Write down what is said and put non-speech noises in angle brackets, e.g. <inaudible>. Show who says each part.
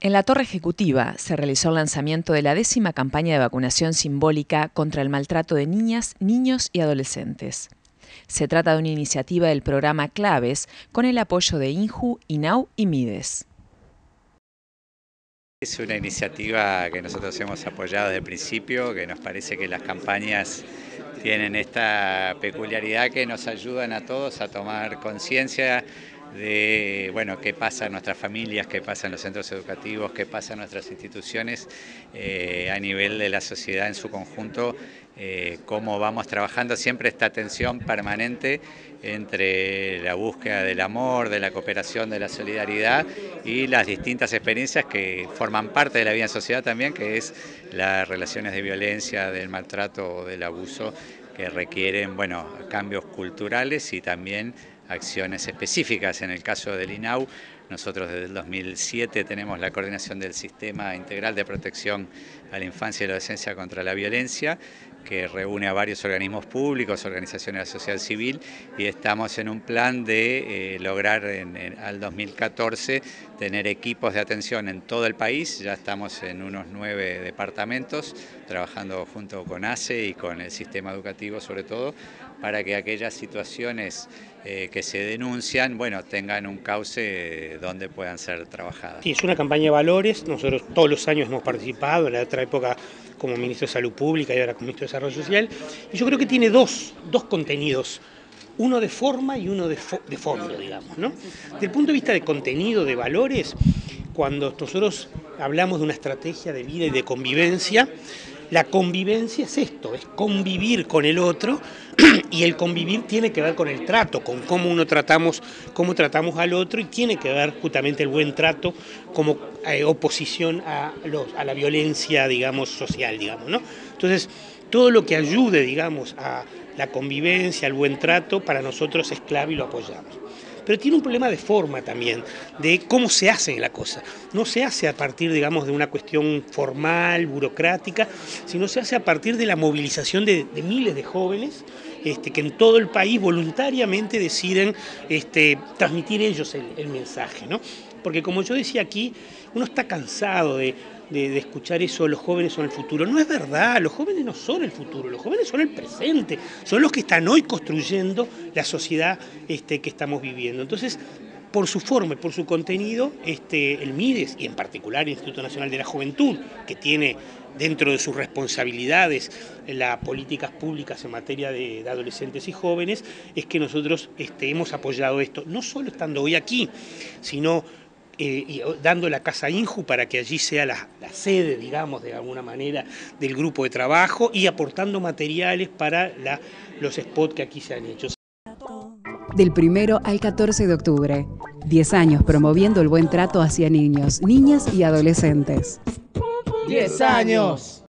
Speaker 1: En la Torre Ejecutiva se realizó el lanzamiento de la décima campaña de vacunación simbólica contra el maltrato de niñas, niños y adolescentes. Se trata de una iniciativa del programa Claves con el apoyo de INJU, INAU y MIDES.
Speaker 2: Es una iniciativa que nosotros hemos apoyado desde el principio, que nos parece que las campañas tienen esta peculiaridad que nos ayudan a todos a tomar conciencia de bueno, qué pasa en nuestras familias, qué pasa en los centros educativos, qué pasa en nuestras instituciones eh, a nivel de la sociedad en su conjunto, eh, cómo vamos trabajando. Siempre esta tensión permanente entre la búsqueda del amor, de la cooperación, de la solidaridad y las distintas experiencias que forman parte de la vida en sociedad también, que es las relaciones de violencia, del maltrato o del abuso que requieren bueno, cambios culturales y también acciones específicas. En el caso del INAU, nosotros desde el 2007 tenemos la coordinación del Sistema Integral de Protección a la Infancia y la Adolescencia contra la Violencia, que reúne a varios organismos públicos, organizaciones de la sociedad civil, y estamos en un plan de eh, lograr en, al 2014 tener equipos de atención en todo el país, ya estamos en unos nueve departamentos, trabajando junto con ACE y con el sistema educativo sobre todo, para que aquellas situaciones eh, que se denuncian, bueno, tengan un cauce donde puedan ser trabajadas.
Speaker 3: Sí, es una campaña de valores, nosotros todos los años hemos participado, en la otra época como Ministro de Salud Pública y ahora como Ministro de Desarrollo Social, y yo creo que tiene dos, dos contenidos uno de forma y uno de, de, fondo, digamos. ¿no? Desde el punto de vista de contenido, de valores, cuando nosotros hablamos de una estrategia de vida y de convivencia, la convivencia es esto, es convivir con el otro <clears throat> y el convivir tiene que ver con el trato, con cómo uno tratamos, cómo tratamos al otro y tiene que ver justamente el buen trato como eh, oposición a, la violencia, digamos, social, digamos, ¿no? Entonces, todo lo que ayude, digamos, a la convivencia, al buen trato, para nosotros es clave y lo apoyamos pero tiene un problema de forma también, de cómo se hace la cosa. No se hace a partir, digamos, de una cuestión formal, burocrática, sino se hace a partir de la movilización de, miles de jóvenes este, que en todo el país voluntariamente deciden este, transmitir ellos el, el mensaje. ¿no? Porque como yo decía aquí, uno está cansado de de, escuchar eso, los jóvenes son el futuro. No es verdad, los jóvenes no son el futuro, los jóvenes son el presente, son los que están hoy construyendo la sociedad este, que estamos viviendo. Entonces, por su forma y por su contenido, este, el MIDES y en particular el Instituto Nacional de la Juventud, que tiene dentro de sus responsabilidades las políticas públicas en materia de, de adolescentes y jóvenes, es que nosotros este, hemos apoyado esto, no solo estando hoy aquí, sino eh, y dando la casa Inju para que allí sea la, la, sede, digamos, de alguna manera, del grupo de trabajo y aportando materiales para la, los spots que aquí se han hecho.
Speaker 4: Del primero al 14 de octubre, 10 años promoviendo el buen trato hacia niños, niñas y adolescentes.
Speaker 5: 10 años.